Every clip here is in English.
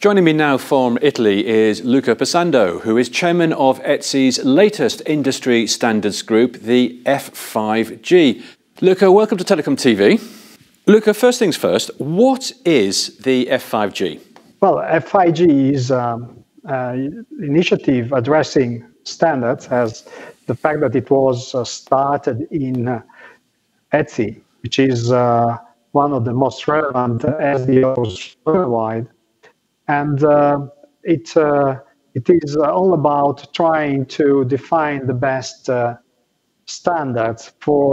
Joining me now from Italy is Luca Pesando, who is chairman of ETSI's latest industry standards group, the F5G. Luca, welcome to Telecom TV. Luca, first things first, what is the F5G? Well, F5G is um, an initiative addressing standards as the fact that it was uh, started in uh, ETSI, which is uh, one of the most relevant SDOs worldwide and uh, it uh, it is all about trying to define the best uh, standards for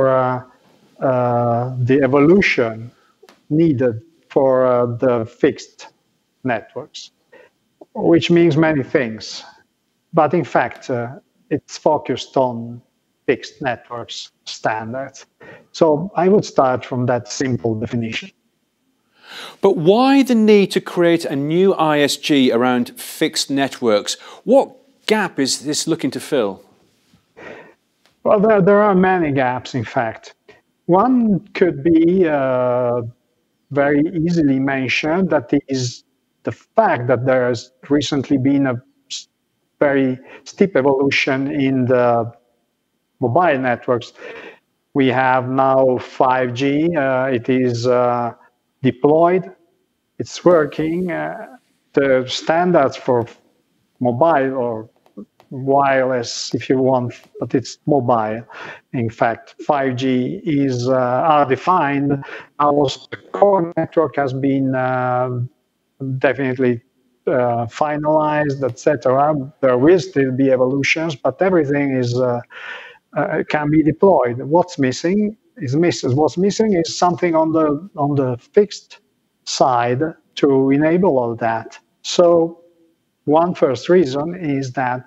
the evolution needed for the fixed networks, which means many things. But in fact, it's focused on fixed networks standards. So I would start from that simple definition. But why the need to create a new ISG around fixed networks? What gap is this looking to fill? Well, there, there are many gaps, in fact. One could be uh, very easily mentioned that is the fact that there has recently been a very steep evolution in the mobile networks. We have now 5G. Uh, it is uh, deployed, it's working. Uh, the standards for mobile or wireless, if you want, but it's mobile. In fact, 5G is uh, are defined. Our core network has been uh, definitely uh, finalized, etc. There will still be evolutions, but everything is uh, uh, can be deployed. What's missing is missing. What's missing is something on the on the fixed side to enable all that. So one first reason is that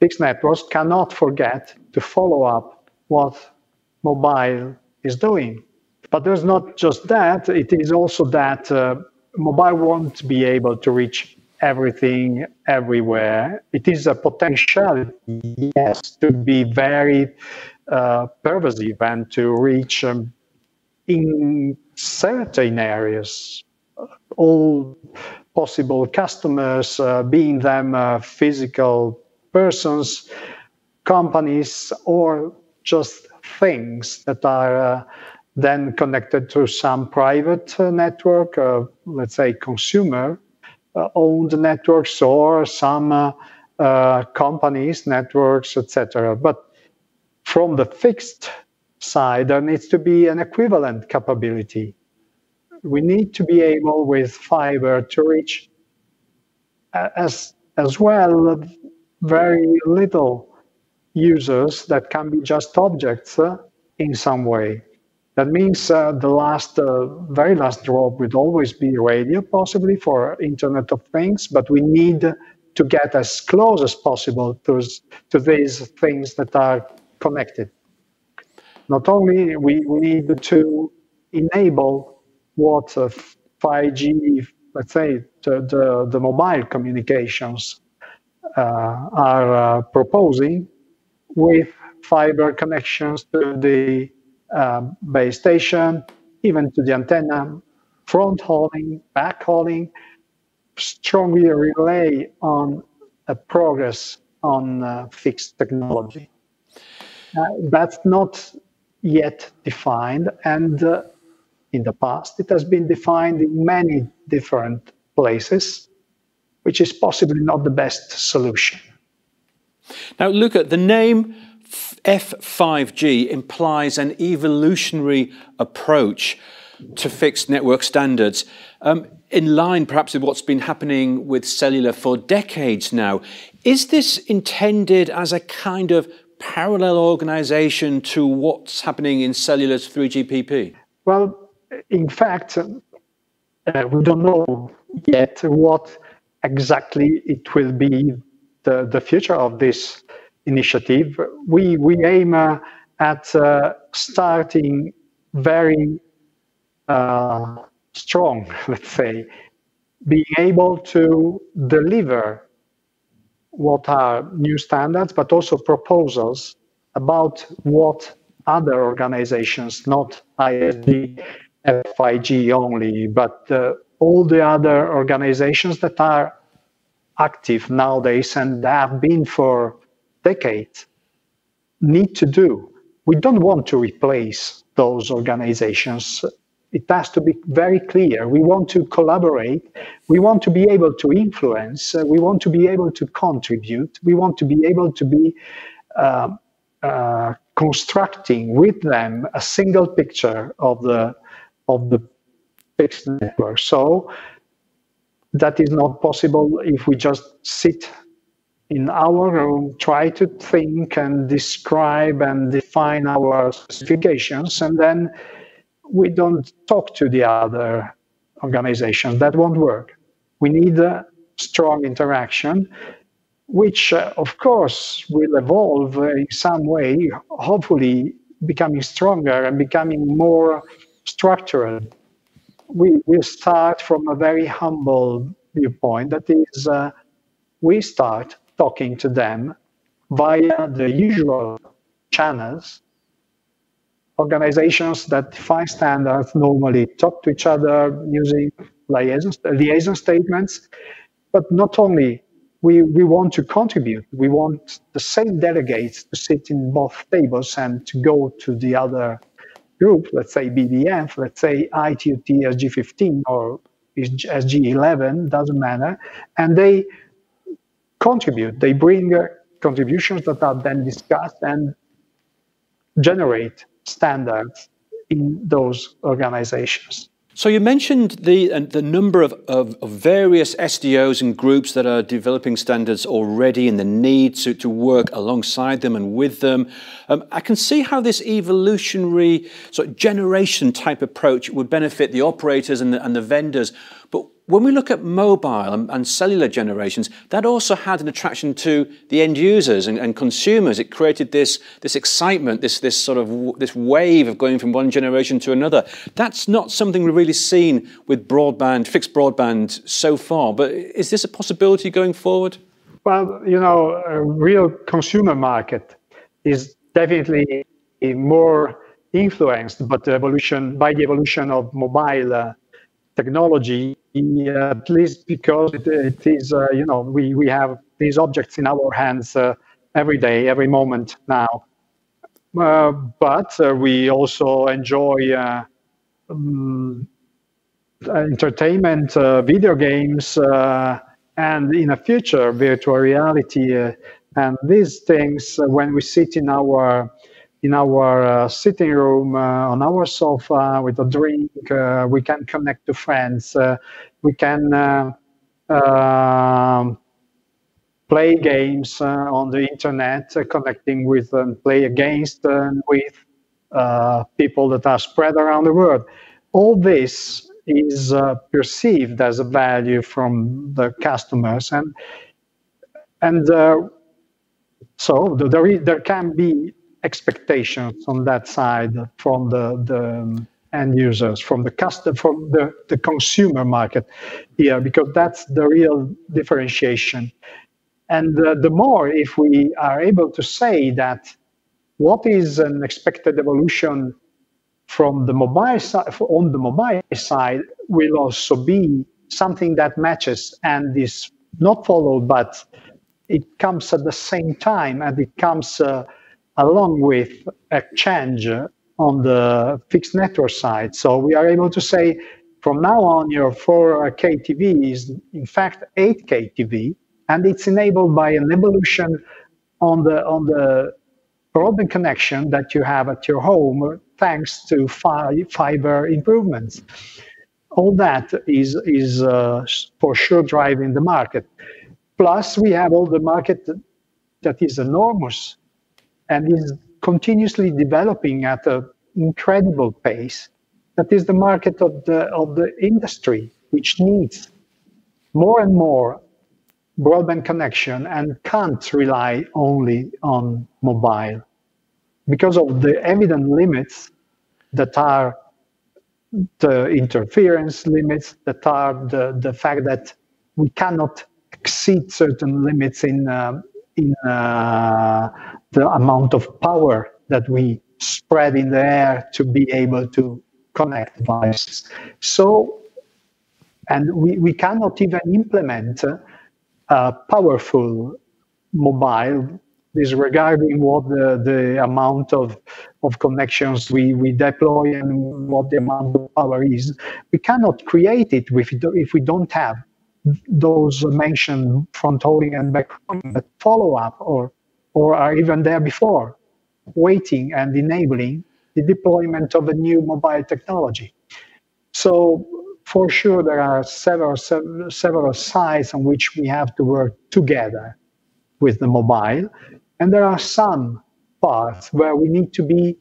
fixed networks cannot forget to follow up what mobile is doing. But there's not just that, it is also that uh, mobile won't be able to reach everything everywhere. It is a potential, yes, to be very uh, pervasive and to reach um, in certain areas all possible customers, uh, being them uh, physical persons, companies, or just things that are uh, then connected to some private uh, network, uh, let's say consumer Uh, owned networks or some uh, uh, companies, networks, etc. But from the fixed side, there needs to be an equivalent capability. We need to be able with fiber to reach as, as well very little users that can be just objects uh, in some way. That means uh, the last, uh, very last drop would always be radio, possibly for Internet of Things, but we need to get as close as possible to, to these things that are connected. Not only we, we need to enable what 5G, let's say, the, the, the mobile communications uh, are uh, proposing with fiber connections to the uh, base station, even to the antenna, front hauling, back hauling, strongly rely on a progress on uh, fixed technology. Uh, that's not yet defined, and uh, in the past it has been defined in many different places, which is possibly not the best solution. Now, look at the name F5G implies an evolutionary approach to fixed network standards, um, in line perhaps with what's been happening with cellular for decades now. Is this intended as a kind of parallel organization to what's happening in cellular's 3GPP? Well, in fact, uh, we don't know yet what exactly it will be the, the future of this initiative. We, we aim uh, at uh, starting very uh, strong, let's say, being able to deliver what are new standards, but also proposals about what other organizations, not ISG, F5G only, but uh, all the other organizations that are active nowadays and have been for decades need to do. We don't want to replace those organizations. It has to be very clear. We want to collaborate. We want to be able to influence. Uh, we want to be able to contribute. We want to be able to be uh, uh, constructing with them a single picture of the of the fixed network. So that is not possible if we just sit in our room, try to think and describe and define our specifications, and then we don't talk to the other organizations. That won't work. We need a strong interaction, which, uh, of course, will evolve in some way, hopefully becoming stronger and becoming more structured. We will start from a very humble viewpoint that is, uh, we start talking to them via the usual channels. Organizations that define standards normally talk to each other using liaison, liaison statements, but not only we, we want to contribute. We want the same delegates to sit in both tables and to go to the other group, let's say BBF, let's say ITUT SG15 or SG11, doesn't matter, and they contribute. They bring uh, contributions that are then discussed and generate standards in those organizations. So you mentioned the uh, the number of, of, of, various SDOs and groups that are developing standards already and the need to, to work alongside them and with them. Um, I can see how this evolutionary sort of generation type approach would benefit the operators and the, and the vendors. But when we look at mobile and, and, cellular generations, that also had an attraction to the end users and, and, consumers. It created this, this excitement, this, this sort of this wave of going from one generation to another. That's not something we've really seen with broadband, fixed broadband so far. But is this a possibility going forward? Well, you know, a real consumer market is definitely more influenced but the evolution by the evolution of mobile uh, technology at least because it, it is, uh, you know, we, we have these objects in our hands uh, every day, every moment now. Uh, but uh, we also enjoy um, entertainment, uh, video games, and in the future, virtual reality. and these things, when we sit in our in our uh, sitting room uh, on our sofa with a drink. Uh, we can connect to friends. Uh, we can uh, um, play games uh, on the internet, connecting with and play against and with people that are spread around the world. All this is perceived as a value from the customers, and and so there, there can be expectations on that side from the, the end users, from the customer, from the, the consumer market here, because that's the real differentiation. And uh, the more if we are able to say that what is an expected evolution from the mobile side, on the mobile side, will also be something that matches and is not followed, but it comes at the same time and it comes uh, along with a change on the fixed network side. So we are able to say from now on, your 4K TV is in fact 8K TV, and it's enabled by an evolution on the on the broadband connection that you have at your home, thanks to fi- fiber improvements. All that is is uh, for sure driving the market. Plus, we have all the market that is enormous and is continuously developing at an incredible pace. That is the market of the, of the industry, which needs more and more broadband connection and can't rely only on mobile because of the evident limits that are the interference limits, that are the, the fact that we cannot exceed certain limits in uh, in uh, the amount of power that we spread in the air to be able to connect devices. So, and we, we cannot even implement a powerful mobile disregarding what the, the amount of, of connections we, we deploy and what the amount of power is. We cannot create it if, if we don't have those mentioned front hauling and back but follow up or, or are even there before, waiting and enabling the deployment of a new mobile technology. So for sure, there are several, several, sides on which we have to work together with the mobile. And there are some parts where we need to be,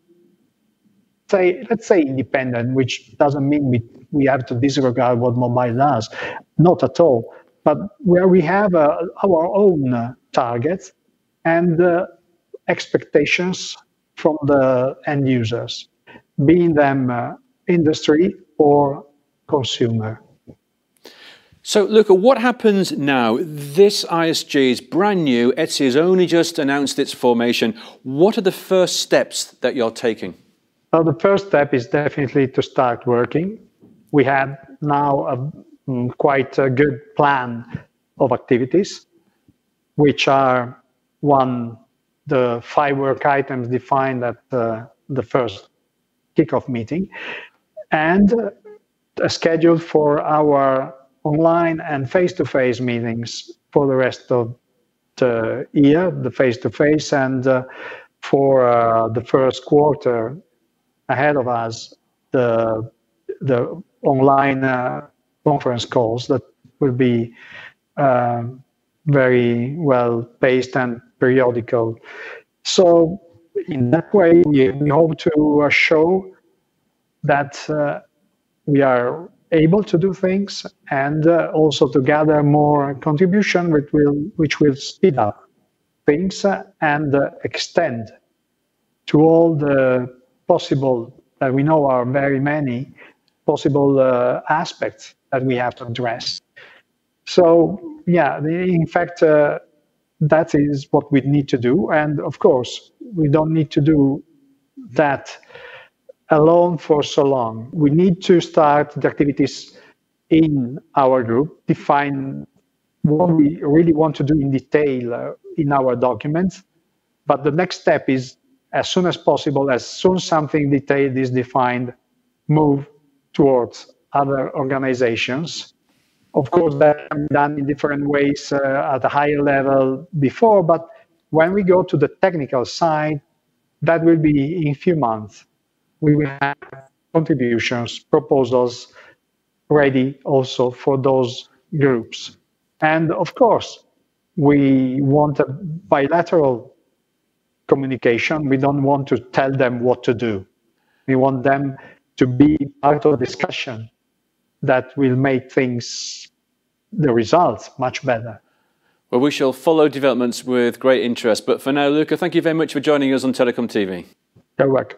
say, let's say independent, which doesn't mean we, we have to disregard what mobile does. Not at all. But where we have uh, our own uh, targets and uh, expectations from the end users, being them uh, industry or consumer. So, Luca, what happens now? This ISG is brand new. ETSI has only just announced its formation. What are the first steps that you're taking? Well, the first step is definitely to start working. We have now a mm, quite a good plan of activities, which are one, the five work items defined at uh, the first kickoff meeting, and uh, scheduled for our online and face-to-face meetings for the rest of the year, the face-to-face, and uh, for uh, the first quarter ahead of us, the the online uh, conference calls that will be um, very well paced and periodical. So in that way, we, we hope to uh, show that uh, we are able to do things and uh, also to gather more contribution which will which will speed up things and uh, extend to all the possible that we know are very many possible uh, aspects that we have to address so yeah in fact that is what we need to do and of course we don't need to do that alone for so long. We need to start the activities in our group, define what we really want to do in detail uh, in our documents. But the next step is as soon as possible, as soon something detailed is defined, move towards other organizations. Of course, that can be done in different ways uh, at a higher level before, but when we go to the technical side, that will be in a few months we will have contributions, proposals ready also for those groups. And of course, we want a bilateral communication. We don't want to tell them what to do. We want them to be part of a discussion that will make things, the results, much better. Well, we shall follow developments with great interest. But for now, Luca, thank you very much for joining us on Telecom TV. You're welcome.